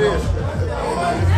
você.